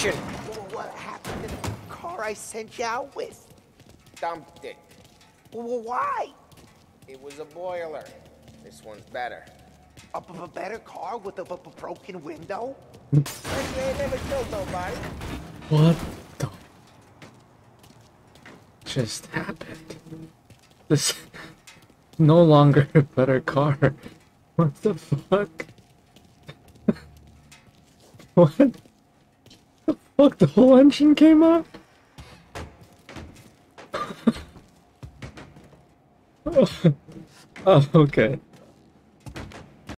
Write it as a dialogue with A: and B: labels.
A: What happened to the car I sent you out with?
B: Dumped it.
A: Well, why?
B: It was a boiler. This one's better.
A: A, a better car with a, a broken window?
B: You ain't never killed nobody.
C: What the just happened? This no longer a better car. What the fuck? what? Fuck? The whole engine came oh, oh, okay.